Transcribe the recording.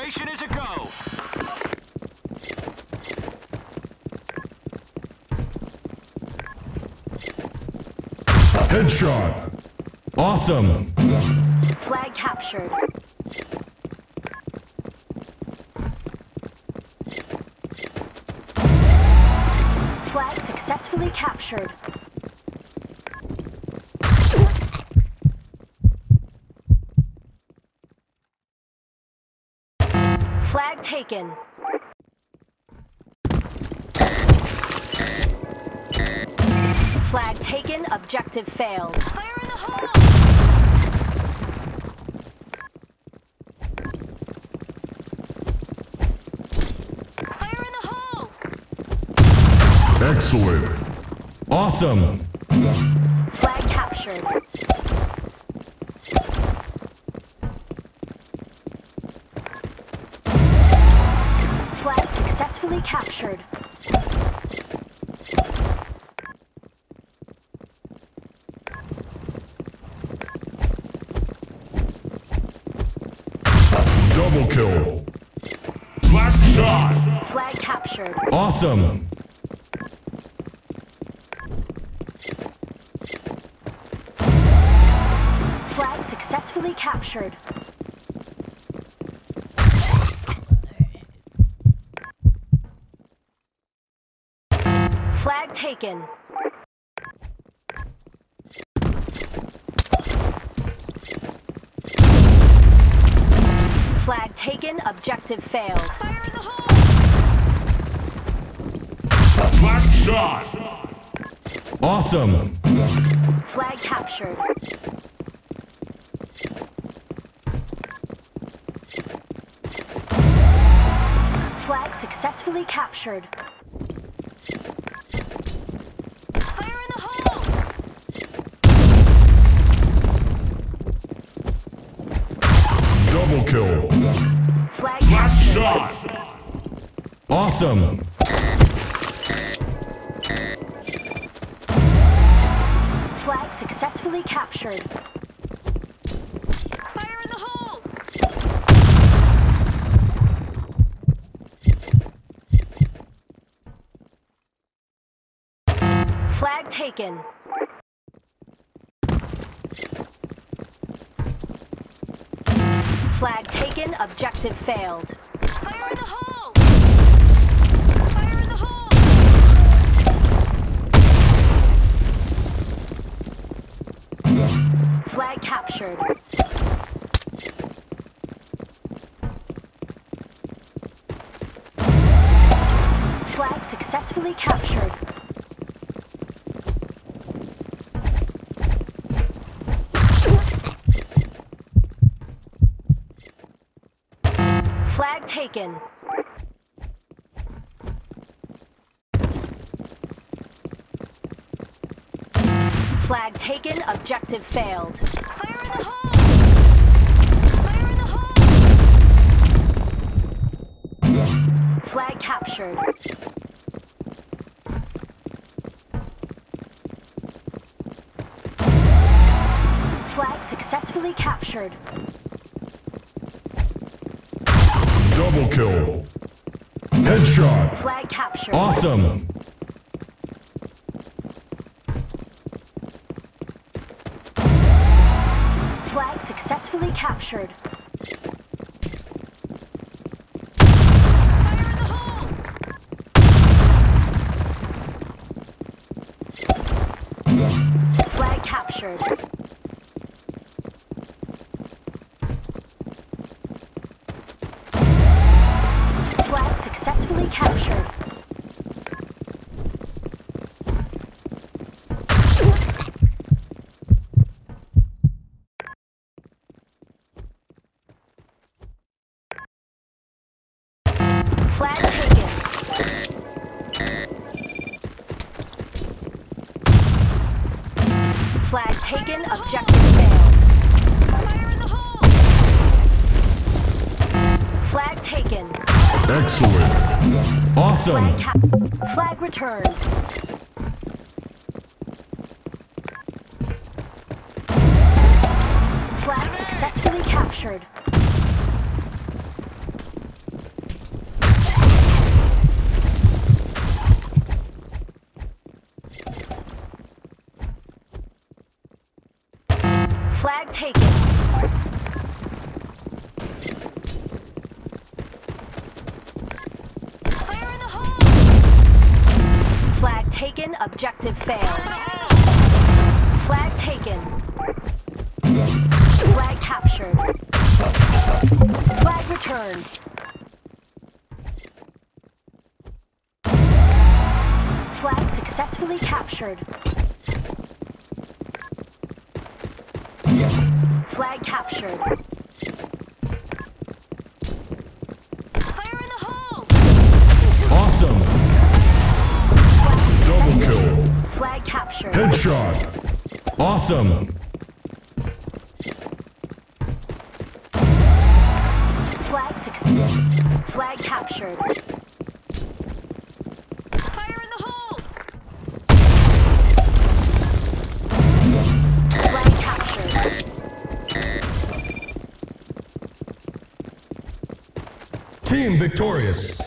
Operation is a go. Headshot. Awesome. Flag captured. Flag successfully captured. Flag taken. Flag taken, objective failed. Fire in the hole! Fire in the hole! Excellent. Awesome. Flag captured. Successfully captured. Double kill. Black shot. Flag captured. Awesome. Flag successfully captured. Flag taken. Flag taken, objective failed. Fire in the hole! Black shot. Awesome. Flag captured. Flag successfully captured. Awesome. Flag successfully captured. Fire in the hole! Flag taken. Flag taken, objective failed. Fire in the hole! Successfully captured. Flag taken. Flag taken, objective failed. Fire in the hole! Fire in the hole! Flag captured. Flag successfully captured. Double kill. Headshot. Flag captured. Awesome. Flag successfully captured. Flag captured. Flag captured. Flag taken. Flag taken, objective awesome. Flag, flag returned. Flag successfully captured. Flag taken. Objective failed. Flag taken. Flag captured. Flag returned. Flag successfully captured. Flag captured. Flag captured. Headshot. Awesome. Flag success. Flag captured. Fire in the hole! Flag captured. Team victorious.